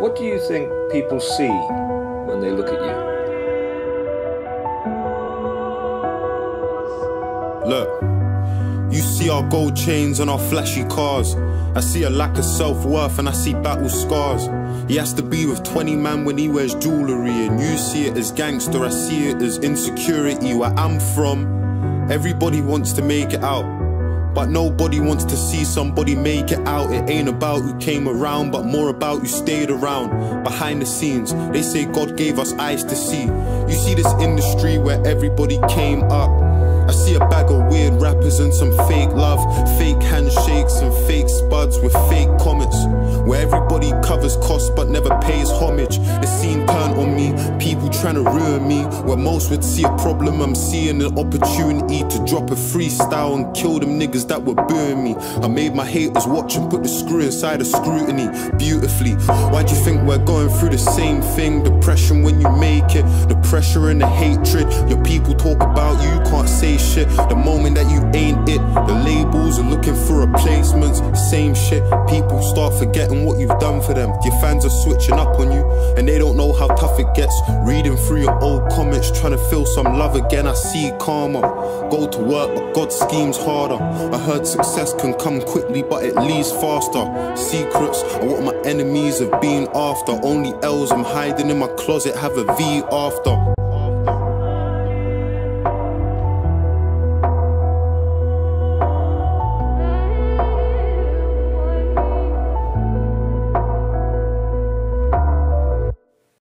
What do you think people see when they look at you? Look, you see our gold chains and our flashy cars. I see a lack of self worth and I see battle scars. He has to be with 20 man when he wears jewellery, and you see it as gangster, I see it as insecurity. Where I'm from, everybody wants to make it out. But nobody wants to see somebody make it out. It ain't about who came around, but more about who stayed around. Behind the scenes, they say God gave us eyes to see. You see this industry where everybody came up. I see a bag of weird rappers and some fake love, fake handshakes and fake spuds with fake comments. Where everybody covers costs but never pays homage. The scene turned on me, trying to ruin me. Where most would see a problem, I'm seeing an opportunity to drop a freestyle and kill them niggas that were booing me. I made my haters watch and put the screw inside of scrutiny beautifully. Why do you think we're going through the same thing? Depression when you make it, the pressure and the hatred. Same shit, people start forgetting what you've done for them. Your fans are switching up on you, and they don't know how tough it gets. Reading through your old comments, trying to feel some love again. I see karma. Go to work, but God schemes harder. I heard success can come quickly, but it leaves faster. Secrets are what my enemies have been after. Only L's I'm hiding in my closet have a V after.